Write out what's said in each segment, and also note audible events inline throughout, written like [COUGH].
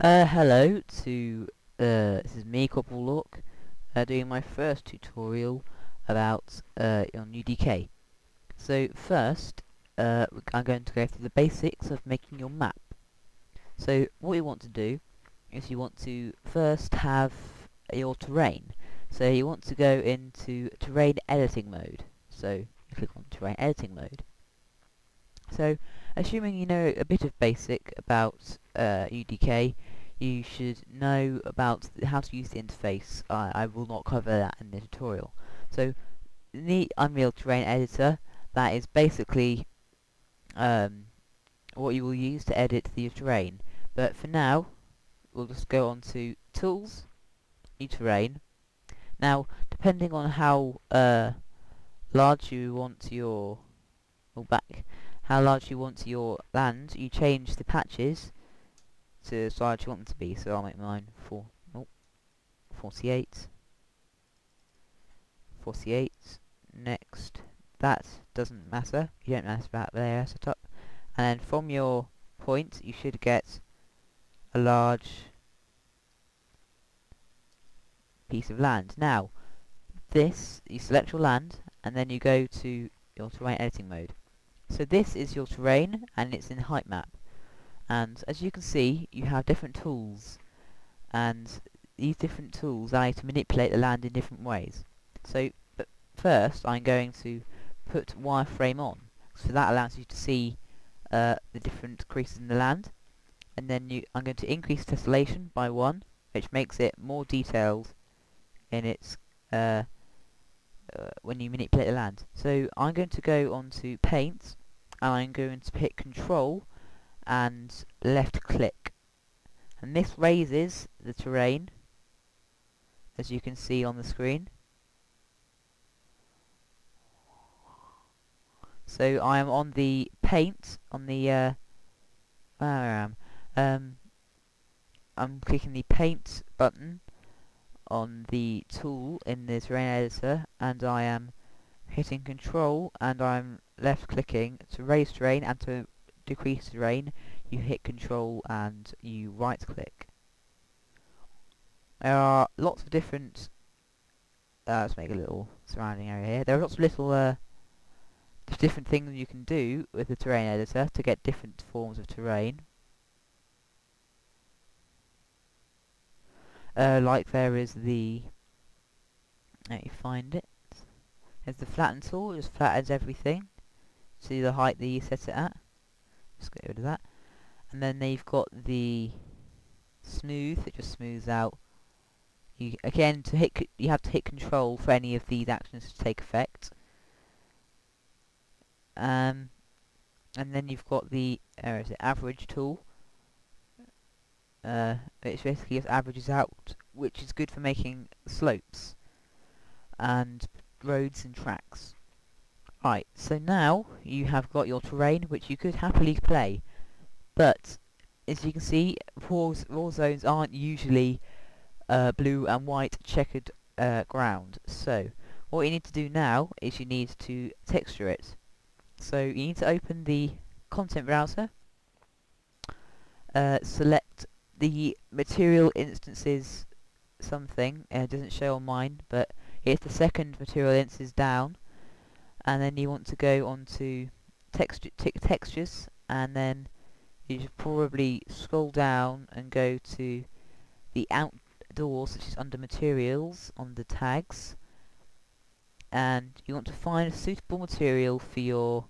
Uh, hello to, uh, this is me, Corporal Look, uh, doing my first tutorial about, uh, on UDK. So first, uh, I'm going to go through the basics of making your map. So what you want to do is you want to first have your terrain. So you want to go into terrain editing mode. So you click on terrain editing mode. So assuming you know a bit of basic about uh, UDK, you should know about how to use the interface. I, I will not cover that in the tutorial. So the Unreal Terrain Editor, that is basically um, what you will use to edit the terrain. But for now, we'll just go on to Tools, New Terrain. Now, depending on how uh, large you want your, or back, how large you want your land, you change the patches to the size you want them to be. So I'll make mine for oh, 48. 48. Next, that doesn't matter. You don't mess about the layer setup. And then from your point, you should get a large piece of land. Now, this, you select your land, and then you go to your terrain editing mode. So this is your terrain, and it's in height map. And as you can see, you have different tools, and these different tools allow you to manipulate the land in different ways. So, but first, I'm going to put wireframe on, so that allows you to see uh, the different creases in the land. And then you, I'm going to increase tessellation by one, which makes it more detailed in its uh, uh, when you manipulate the land. So I'm going to go on to paint, and I'm going to hit control and left click. And this raises the terrain as you can see on the screen. So I am on the paint on the uh, where I am. Um, I'm clicking the paint button on the tool in the terrain editor and I am hitting control and I'm left clicking to raise terrain and to decrease rain, you hit control and you right click. There are lots of different, uh, let's make a little surrounding area here, there are lots of little uh, different things you can do with the terrain editor to get different forms of terrain. Uh, like there is the, let me find it, there's the flatten tool, it just flattens everything to the height that you set it at. Just get rid of that. And then they've got the smooth, it just smooths out. You, again, to hit, you have to hit control for any of these actions to take effect. Um, and then you've got the uh, is it, average tool, uh, which basically just averages out, which is good for making slopes and roads and tracks. Right, so now you have got your terrain which you could happily play, but as you can see, war, war zones aren't usually uh, blue and white checkered uh, ground. So what you need to do now is you need to texture it. So you need to open the content browser, uh, select the material instances something, it doesn't show on mine, but it's the second material instance down, and then you want to go on to texture textures and then you should probably scroll down and go to the outdoors which is under materials on the tags and you want to find a suitable material for your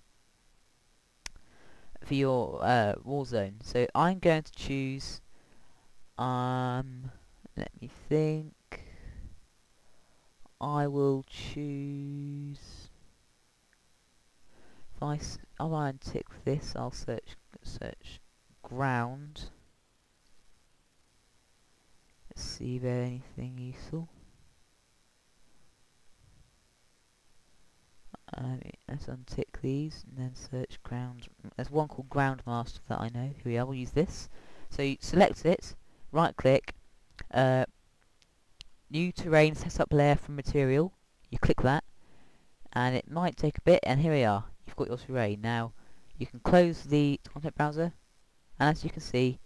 for your uh, war zone. So I'm going to choose um let me think. I will choose I I'll untick this, I'll search search ground. Let's see if there's anything useful. Uh, let's untick these and then search ground. There's one called Ground Master that I know. Here we are. We'll use this. So you select it, right click, uh, new terrain setup layer from material. You click that, and it might take a bit. And here we are got your terrain. Now, you can close the content browser, and as you can see,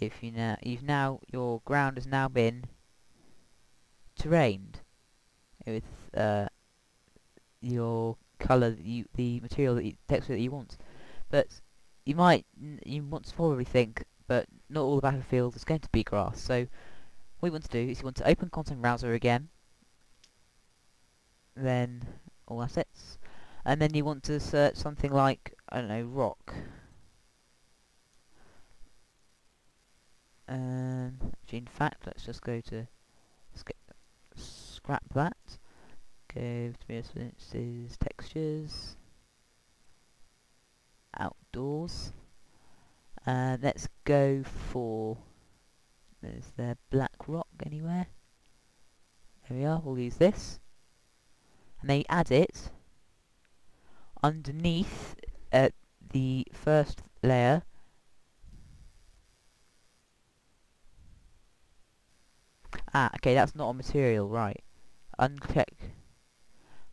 if you now you've now your ground has now been terrained with uh, your color that you the material that you, texture that you want. But you might you want to probably think but not all the battlefield is going to be grass. So what you want to do is you want to open content browser again. Then all assets and then you want to search something like I don't know rock. Um, in fact let's just go to scrap that. Go to experiences textures outdoors. Uh, let's go for is there black rock anywhere? There we are we'll use this. And they add it underneath uh, the first layer. Ah okay that's not a material right. Unclick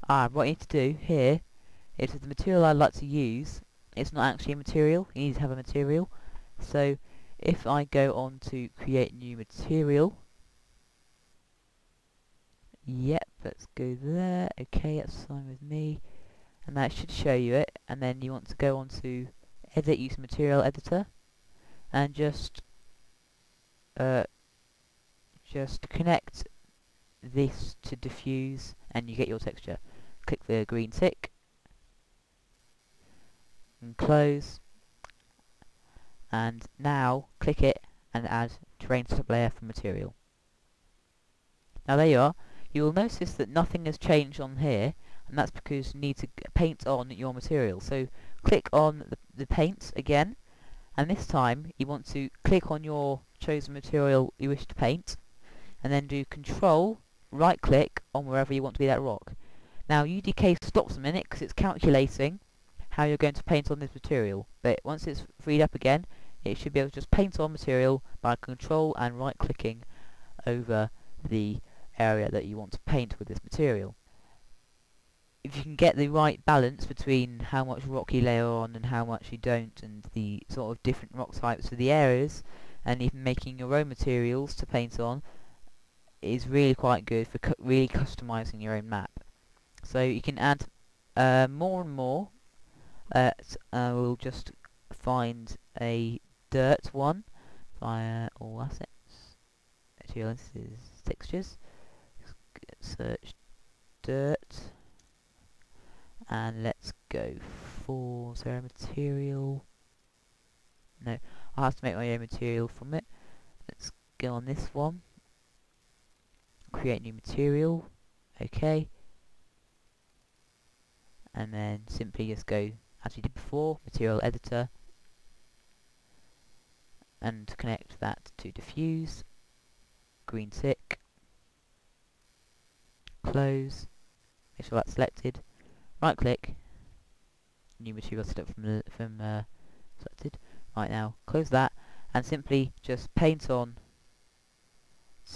ah what you need to do here is the material I'd like to use it's not actually a material you need to have a material. So if I go on to create new material. Yep, let's go there. Okay, that's fine with me. And that should show you it. And then you want to go on to edit use material editor and just uh, just connect this to diffuse and you get your texture. Click the green tick and close and now click it and add terrain setup layer for material. Now there you are you will notice that nothing has changed on here and that's because you need to paint on your material so click on the, the paint again and this time you want to click on your chosen material you wish to paint and then do control right click on wherever you want to be that rock now UDK stops a minute because it's calculating how you're going to paint on this material but once it's freed up again it should be able to just paint on material by control and right clicking over the area that you want to paint with this material. If you can get the right balance between how much rock you layer on and how much you don't and the sort of different rock types for the areas and even making your own materials to paint on is really quite good for cu really customizing your own map. So you can add uh, more and more. Uh, uh, we'll just find a dirt one via all assets. Materials textures search dirt and let's go for is there a material? No I have to make my own material from it. Let's go on this one. Create new material. Okay. And then simply just go as we did before material editor. And connect that to diffuse. Green tick. Close, make sure that's selected, right click, new material set up from, from uh, selected, right now close that and simply just paint on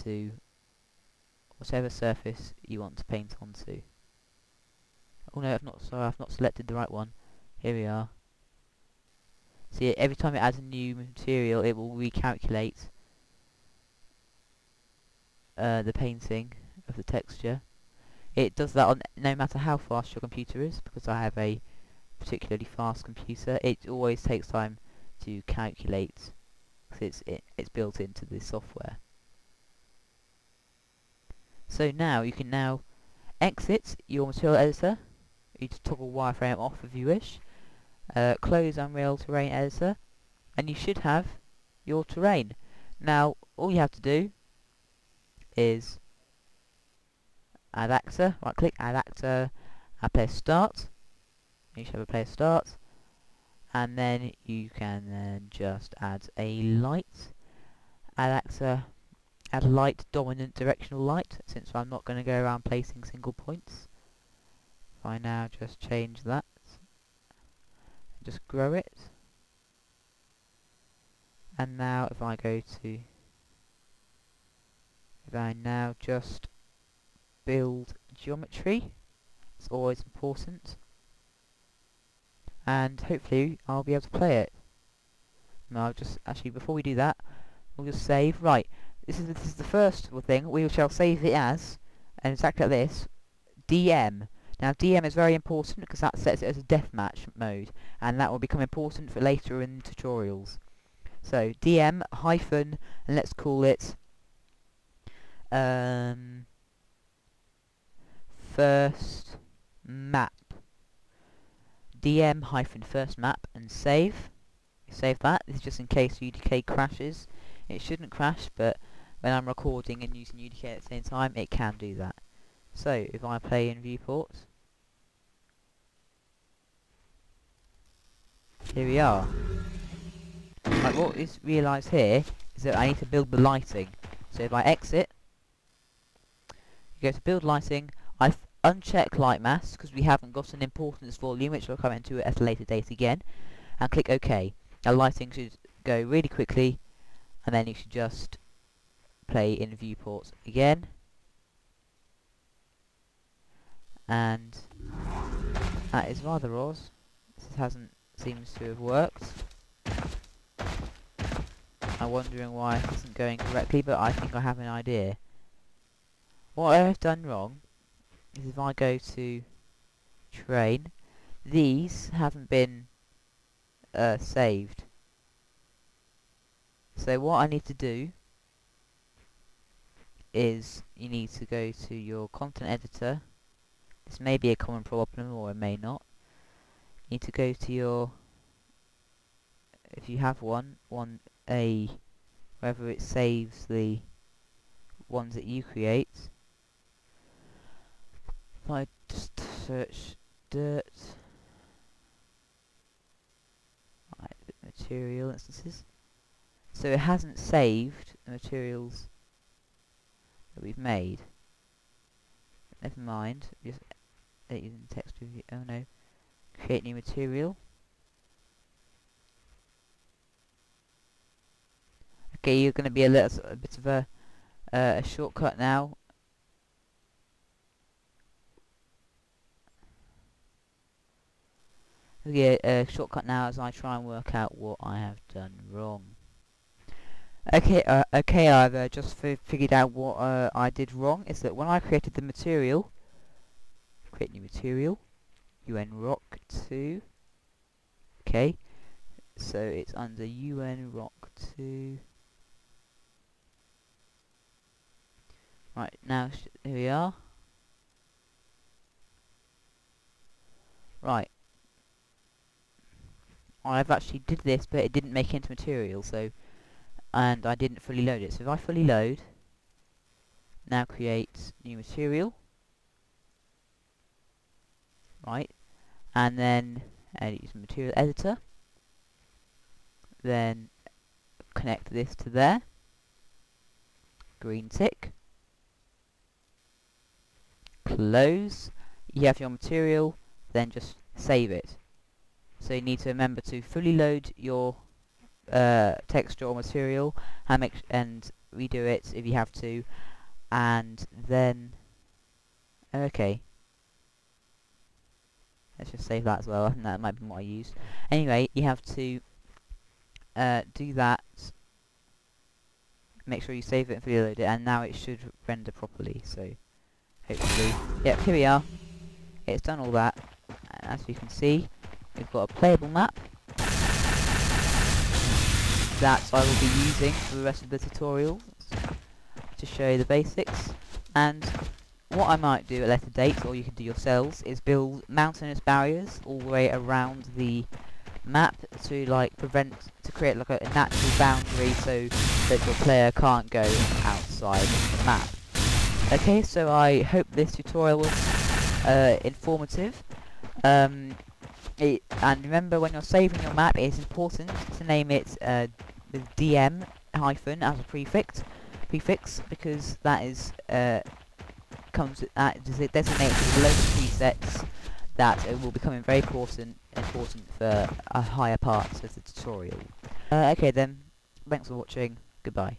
to whatever surface you want to paint onto. Oh no, I've not, sorry, I've not selected the right one. Here we are. See, every time it adds a new material, it will recalculate uh, the painting of the texture. It does that on no matter how fast your computer is, because I have a particularly fast computer. It always takes time to calculate, because it's, it, it's built into the software. So now, you can now exit your material editor. You just toggle wireframe off if you wish. Uh, close Unreal Terrain Editor, and you should have your terrain. Now, all you have to do is add actor, right click, add actor, uh, add player start. You should have a player start. And then you can then just add a light, add actor, add light dominant directional light, since I'm not going to go around placing single points. If I now just change that, just grow it. And now if I go to, if I now just build geometry. It's always important. And hopefully I'll be able to play it. Now just, actually before we do that, we'll just save. Right, this is this is the first thing. We shall save it as, and exactly like this, DM. Now DM is very important because that sets it as a deathmatch mode, and that will become important for later in tutorials. So DM hyphen, and let's call it um, first map. DM hyphen first map and save. Save that. This is just in case UDK crashes. It shouldn't crash, but when I'm recording and using UDK at the same time, it can do that. So, if I play in viewport, here we are. Like what is realised here is that I need to build the lighting. So if I exit, you go to build lighting, uncheck Lightmass because we haven't got an importance volume which we'll come into at a later date again, and click OK. Now lighting should go really quickly, and then you should just play in viewport again. And that is rather odd. This hasn't seems to have worked. I'm wondering why it isn't going correctly, but I think I have an idea. What I have done wrong is if I go to train, these haven't been uh, saved. So what I need to do is you need to go to your content editor. This may be a common problem or it may not. You need to go to your if you have one, one a whether it saves the ones that you create. I just search dirt right, material instances. So it hasn't saved the materials that we've made. Never mind. Just using text review. Oh no. Create new material. Okay, you're going to be a little a bit of a uh, a shortcut now. Yeah, a shortcut now as I try and work out what I have done wrong. Okay, uh, okay, I've uh, just figured out what uh, I did wrong. Is that when I created the material, create new material, UN Rock 2. Okay, so it's under UN Rock 2. Right, now here we are. Right. I've actually did this, but it didn't make it into material, so... And I didn't fully load it. So if I fully load, now create new material. Right. And then edit use material editor. Then connect this to there. Green tick close, you have your material, then just save it. So you need to remember to fully load your uh, texture or material and make and redo it if you have to, and then okay. Let's just save that as well. I [LAUGHS] think that might be what I used. Anyway, you have to uh, do that. Make sure you save it and fully load it, and now it should render properly. So hopefully. Yep, here we are. It's done all that. As you can see, we've got a playable map that I will be using for the rest of the tutorial to show you the basics. And what I might do at later date, or you can do yourselves, is build mountainous barriers all the way around the map to like prevent, to create like a, a natural boundary so that your player can't go outside the map. Okay, so I hope this tutorial was uh, informative. Um, it, and remember, when you're saving your map, it is important to name it uh, with DM hyphen as a prefix, prefix because that is uh, comes that it designates a load of presets that uh, will become very important important for a higher part of the tutorial. Uh, okay then, thanks for watching. Goodbye.